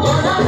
Bora, bora.